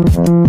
Yeah.